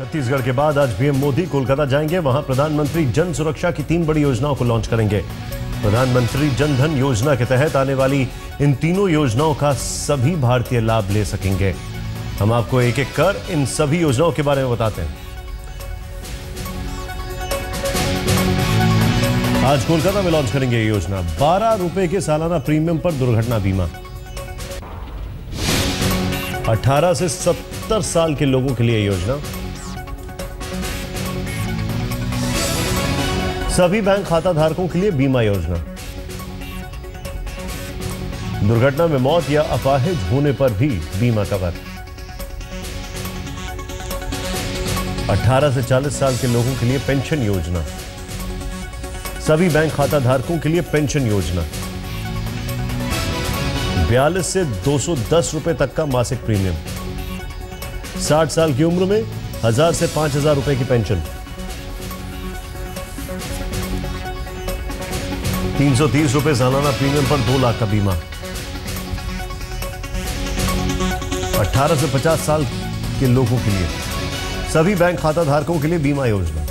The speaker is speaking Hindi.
छत्तीसगढ़ के बाद आज पीएम मोदी कोलकाता जाएँगे। वहाँ प्रधानमंत्री जन सुरक्षा की तीन बड़ी योजनाओं को लॉन्च करेंगे। प्रधानमंत्री जन धन योजना के तहत आने वाली इन तीनों योजनाओं का सभी भारतीय लाभ ले सकेंगे। हम आपको एक एक कर इन सभी योजनाओं के बारे में बताते हैं। आज कोलकाता में लॉन्च करेंगे ये योजना। बारह रुपए के सालाना प्रीमियम पर दुर्घटना बीमा। 18 से 70 साल के लोगों के लिए योजना। सभी बैंक खाता धारकों के लिए बीमा योजना। दुर्घटना में मौत या अपाहिज होने पर भी बीमा कवर 18 से 40 साल के लोगों के लिए पेंशन योजना। सभी बैंक खाता धारकों के लिए पेंशन योजना। 42 से 210 रुपए तक का मासिक प्रीमियम। 60 साल की उम्र में हज़ार से 5000 रुपए की पेंशन। 330 रुपए सालाना प्रीमियम पर दो लाख का बीमा। 18 से 50 साल के लोगों के लिए। सभी बैंक खाता धारकों के लिए बीमा योजना।